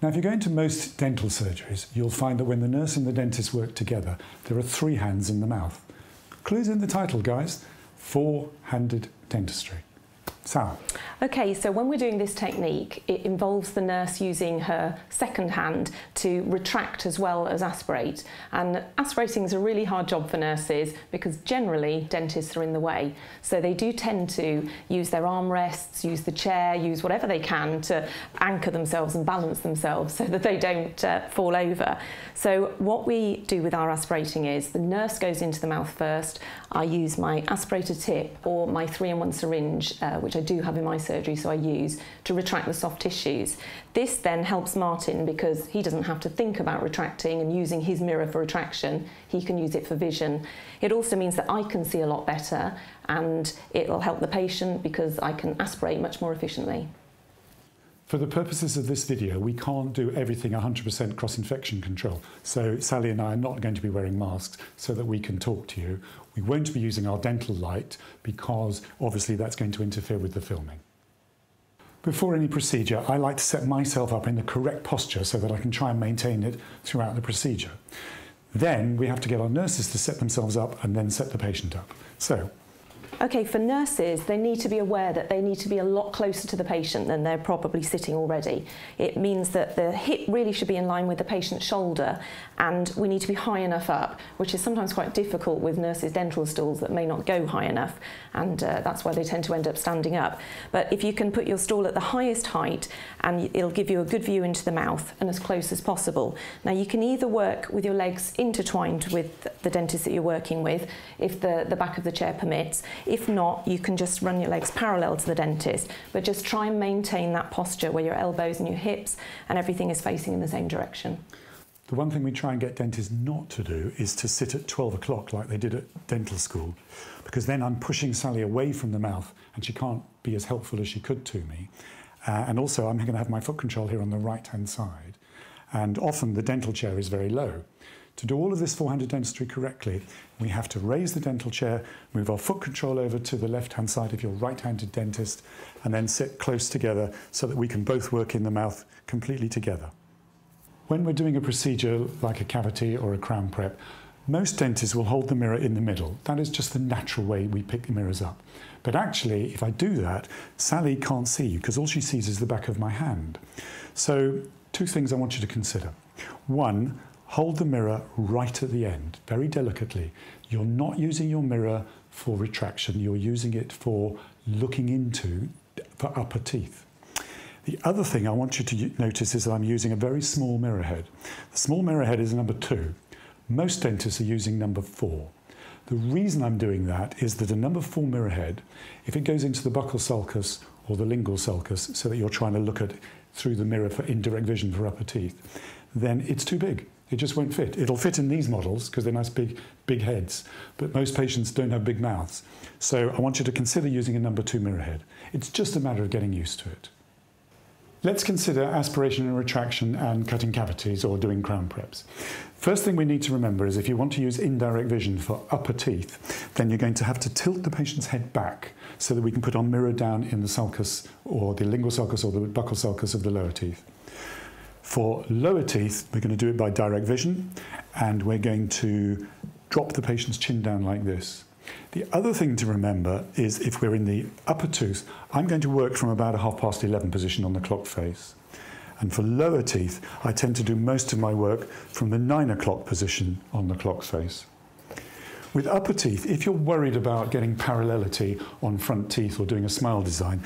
Now, if you go into most dental surgeries, you'll find that when the nurse and the dentist work together, there are three hands in the mouth. Clues in the title, guys. Four-handed dentistry. Sal. Okay, so when we're doing this technique, it involves the nurse using her second hand to retract as well as aspirate. And aspirating is a really hard job for nurses because generally dentists are in the way. So they do tend to use their armrests, use the chair, use whatever they can to anchor themselves and balance themselves so that they don't uh, fall over. So what we do with our aspirating is the nurse goes into the mouth first. I use my aspirator tip or my three-in-one syringe, uh, which I do have in my surgery, so I use to retract the soft tissues. This then helps Martyn because he doesn't have to think about retracting and using his mirror for retraction. He can use it for vision. It also means that I can see a lot better and it'll help the patient because I can aspirate much more efficiently. For the purposes of this video, we can't do everything 100% cross-infection control. So Sally and I are not going to be wearing masks so that we can talk to you. We won't be using our dental light because obviously that's going to interfere with the filming. Before any procedure, I like to set myself up in the correct posture so that I can try and maintain it throughout the procedure. Then we have to get our nurses to set themselves up and then set the patient up. So Okay, for nurses, they need to be aware that they need to be a lot closer to the patient than they're probably sitting already. It means that the hip really should be in line with the patient's shoulder and we need to be high enough up, which is sometimes quite difficult with nurses' dental stools that may not go high enough and uh, that's why they tend to end up standing up. But if you can put your stool at the highest height and it'll give you a good view into the mouth and as close as possible. Now you can either work with your legs intertwined with the dentist that you're working with if the, the back of the chair permits if not, you can just run your legs parallel to the dentist, but just try and maintain that posture where your elbows and your hips and everything is facing in the same direction. The one thing we try and get dentists not to do is to sit at 12 o'clock like they did at dental school, because then I'm pushing Sally away from the mouth and she can't be as helpful as she could to me. Uh, and also, I'm going to have my foot control here on the right hand side. And often the dental chair is very low. To do all of this four-handed dentistry correctly, we have to raise the dental chair, move our foot control over to the left-hand side if you're right-handed dentist, and then sit close together so that we can both work in the mouth completely together. When we're doing a procedure like a cavity or a crown prep, most dentists will hold the mirror in the middle. That is just the natural way we pick the mirrors up. But actually, if I do that, Sally can't see you because all she sees is the back of my hand. So two things I want you to consider. One, hold the mirror right at the end, very delicately. You're not using your mirror for retraction, you're using it for looking into for upper teeth. The other thing I want you to notice is that I'm using a very small mirror head. The small mirror head is number two. Most dentists are using number four. The reason I'm doing that is that a number four mirror head, if it goes into the buccal sulcus or the lingual sulcus, so that you're trying to look at through the mirror for indirect vision for upper teeth, then it's too big. It just won't fit. It'll fit in these models because they're nice big, big heads, but most patients don't have big mouths. So I want you to consider using a number two mirror head. It's just a matter of getting used to it. Let's consider aspiration and retraction and cutting cavities or doing crown preps. First thing we need to remember is if you want to use indirect vision for upper teeth, then you're going to have to tilt the patient's head back so that we can put our mirror down in the sulcus or the lingual sulcus or the buccal sulcus of the lower teeth. For lower teeth, we're going to do it by direct vision, and we're going to drop the patient's chin down like this. The other thing to remember is if we're in the upper tooth, I'm going to work from about a half past 11 position on the clock face. And for lower teeth, I tend to do most of my work from the nine o'clock position on the clock face. With upper teeth, if you're worried about getting parallelity on front teeth or doing a smile design,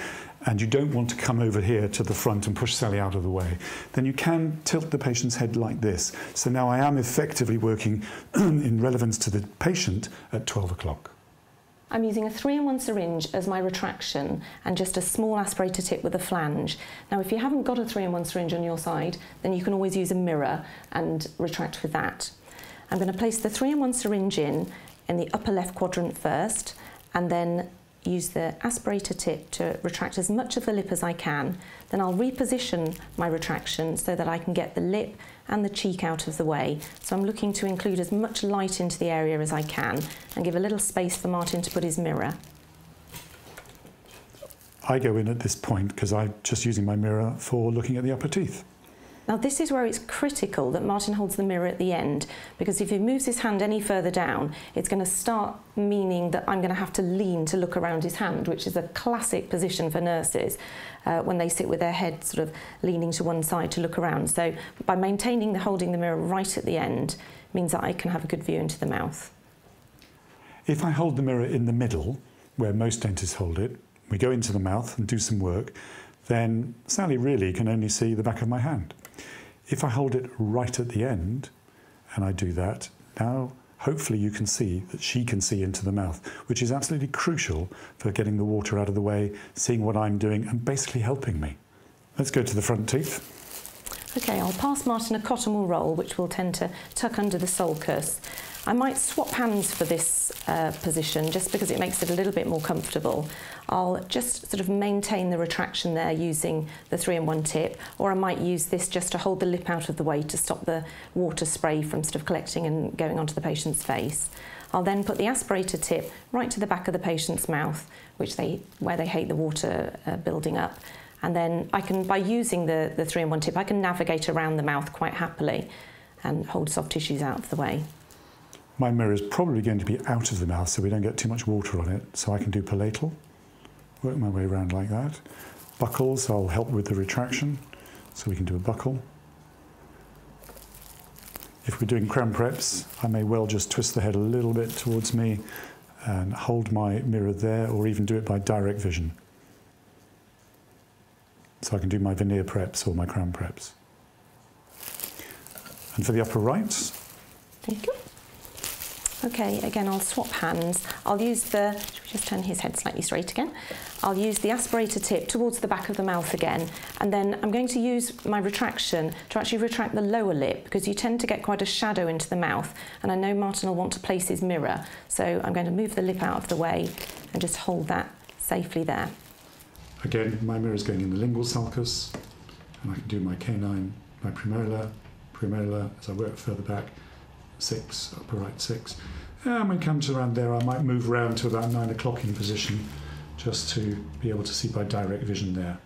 and you don't want to come over here to the front and push Sally out of the way, then you can tilt the patient's head like this. So now I am effectively working in relevance to the patient at 12 o'clock. I'm using a 3-in-1 syringe as my retraction and just a small aspirator tip with a flange. Now if you haven't got a 3-in-1 syringe on your side, then you can always use a mirror and retract with that. I'm going to place the 3-in-1 syringe in in the upper left quadrant first and then use the aspirator tip to retract as much of the lip as I can. Then I'll reposition my retraction so that I can get the lip and the cheek out of the way. So I'm looking to include as much light into the area as I can and give a little space for Martyn to put his mirror. I go in at this point because I'm just using my mirror for looking at the upper teeth. Now this is where it's critical that Martyn holds the mirror at the end because if he moves his hand any further down it's going to start meaning that I'm going to have to lean to look around his hand which is a classic position for nurses uh, when they sit with their head sort of leaning to one side to look around. So by maintaining the holding the mirror right at the end means that I can have a good view into the mouth. If I hold the mirror in the middle, where most dentists hold it, we go into the mouth and do some work, then Sally really can only see the back of my hand. If I hold it right at the end, and I do that, now hopefully you can see that she can see into the mouth, which is absolutely crucial for getting the water out of the way, seeing what I'm doing, and basically helping me. Let's go to the front teeth. Okay, I'll pass Martyn a cotton wool roll, which will tend to tuck under the sulcus. I might swap hands for this uh, position just because it makes it a little bit more comfortable. I'll just sort of maintain the retraction there using the 3-in-1 tip or I might use this just to hold the lip out of the way to stop the water spray from sort of collecting and going onto the patient's face. I'll then put the aspirator tip right to the back of the patient's mouth, which they, where they hate the water uh, building up. And then I can, by using the, the 3-in-1 tip, I can navigate around the mouth quite happily and hold soft tissues out of the way. My mirror is probably going to be out of the mouth so we don't get too much water on it. So I can do palatal, work my way around like that. Buccals, I'll help with the retraction. So we can do a buccal. If we're doing crown preps, I may well just twist the head a little bit towards me and hold my mirror there or even do it by direct vision. So I can do my veneer preps or my crown preps. And for the upper right. Thank you. Okay, again, I'll swap hands. I'll use the, should we just turn his head slightly straight again? I'll use the aspirator tip towards the back of the mouth again, and then I'm going to use my retraction to actually retract the lower lip because you tend to get quite a shadow into the mouth, and I know Martyn will want to place his mirror, so I'm going to move the lip out of the way and just hold that safely there. Again, my mirror is going in the lingual sulcus, and I can do my canine, my premolar, premolar as I work further back, six, upper right six. And when it comes around there, I might move around to about nine o'clock in position just to be able to see by direct vision there.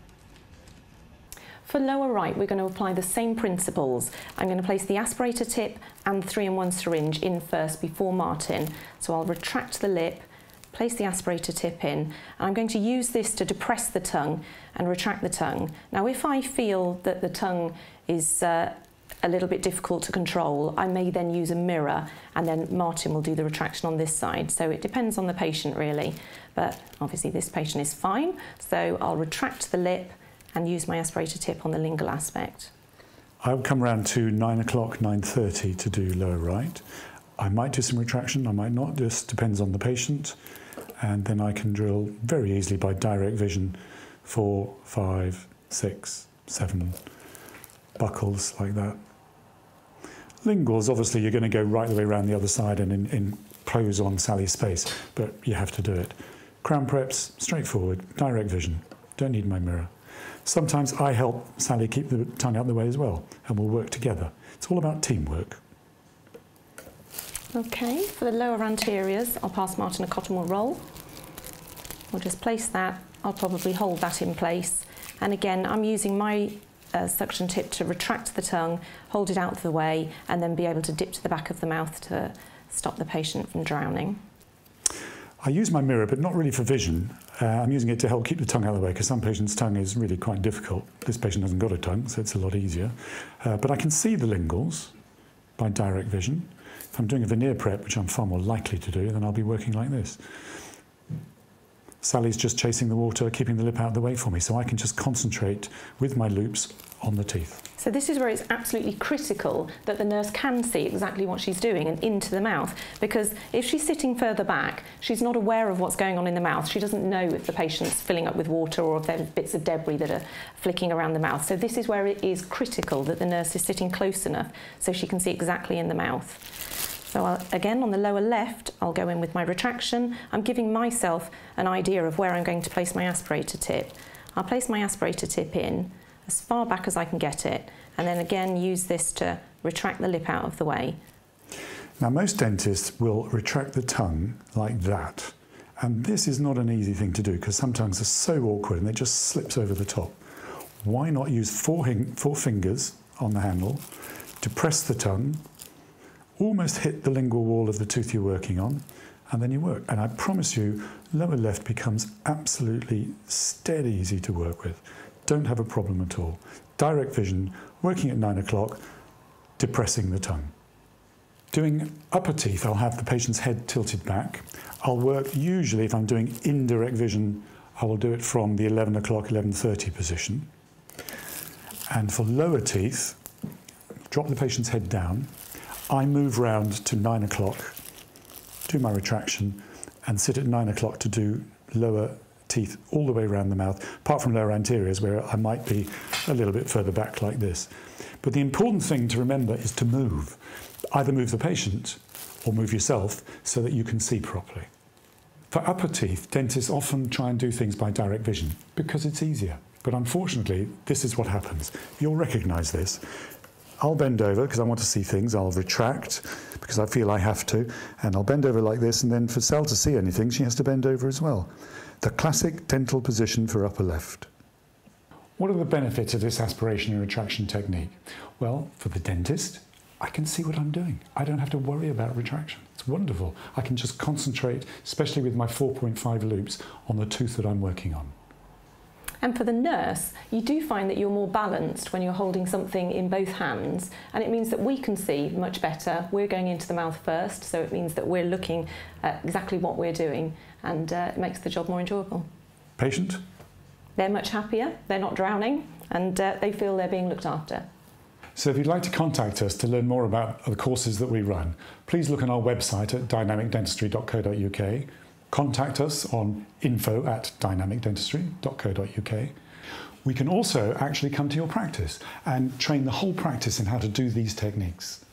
For lower right, we're going to apply the same principles. I'm going to place the aspirator tip and the 3-in-1 syringe in first before Martyn. So I'll retract the lip, place the aspirator tip in, and I'm going to use this to depress the tongue and retract the tongue. Now, if I feel that the tongue is uh, a little bit difficult to control, I may then use a mirror and then Martyn will do the retraction on this side. So it depends on the patient really, but obviously this patient is fine. So I'll retract the lip and use my aspirator tip on the lingual aspect. I'll come around to 9 o'clock, 9.30 to do lower right. I might do some retraction, I might not, just depends on the patient. And then I can drill very easily by direct vision four, five, six, seven buccals like that. Linguals, obviously, you're going to go right the way around the other side and in, in close on Sally's space, but you have to do it. Crown preps, straightforward, direct vision. Don't need my mirror. Sometimes I help Sally keep the tongue out of the way as well, and we'll work together. It's all about teamwork. Okay, for the lower anteriors, I'll pass Martyn a cotton wool roll. We'll just place that. I'll probably hold that in place. And again, I'm using my suction tip to retract the tongue, hold it out of the way, and then be able to dip to the back of the mouth to stop the patient from drowning. I use my mirror, but not really for vision. Uh, I'm using it to help keep the tongue out of the way because some patients' tongue is really quite difficult. This patient hasn't got a tongue, so it's a lot easier. Uh, but I can see the linguals by direct vision. If I'm doing a veneer prep, which I'm far more likely to do, then I'll be working like this. Sally's just chasing the water, keeping the lip out of the way for me, so I can just concentrate with my loupes on the teeth. So this is where it's absolutely critical that the nurse can see exactly what she's doing and into the mouth because if she's sitting further back, she's not aware of what's going on in the mouth. She doesn't know if the patient's filling up with water or if there's bits of debris that are flicking around the mouth. So this is where it is critical that the nurse is sitting close enough so she can see exactly in the mouth. So I'll, again, on the lower left, I'll go in with my retraction. I'm giving myself an idea of where I'm going to place my aspirator tip. I'll place my aspirator tip in as far back as I can get it, and then again use this to retract the lip out of the way. Now, most dentists will retract the tongue like that. And this is not an easy thing to do because sometimes it's so awkward and it just slips over the top. Why not use four, four fingers on the handle, to press the tongue, almost hit the lingual wall of the tooth you're working on, and then you work. And I promise you, lower left becomes absolutely steady easy to work with. Don't have a problem at all. Direct vision, working at nine o'clock, depressing the tongue. Doing upper teeth, I'll have the patient's head tilted back. I'll work usually if I'm doing indirect vision, I will do it from the 11 o'clock, 11.30 position. And for lower teeth, drop the patient's head down. I move round to nine o'clock, do my retraction, and sit at nine o'clock to do lower teeth all the way around the mouth, apart from lower anteriors where I might be a little bit further back like this. But the important thing to remember is to move. Either move the patient or move yourself so that you can see properly. For upper teeth, dentists often try and do things by direct vision because it's easier. But unfortunately, this is what happens. You'll recognize this. I'll bend over because I want to see things. I'll retract because I feel I have to. And I'll bend over like this. And then for Sal to see anything, she has to bend over as well. The classic dental position for upper left. What are the benefits of this aspiration and retraction technique? Well, for the dentist, I can see what I'm doing. I don't have to worry about retraction. It's wonderful. I can just concentrate, especially with my 4.5 loupes, on the tooth that I'm working on. And for the nurse, you do find that you're more balanced when you're holding something in both hands, and it means that we can see much better. We're going into the mouth first, so it means that we're looking at exactly what we're doing, and uh, it makes the job more enjoyable. Patient? They're much happier, they're not drowning, and uh, they feel they're being looked after. So if you'd like to contact us to learn more about the courses that we run, please look on our website at dynamicdentistry.co.uk contact us on info at dynamicdentistry.co.uk. We can also actually come to your practice and train the whole practice in how to do these techniques.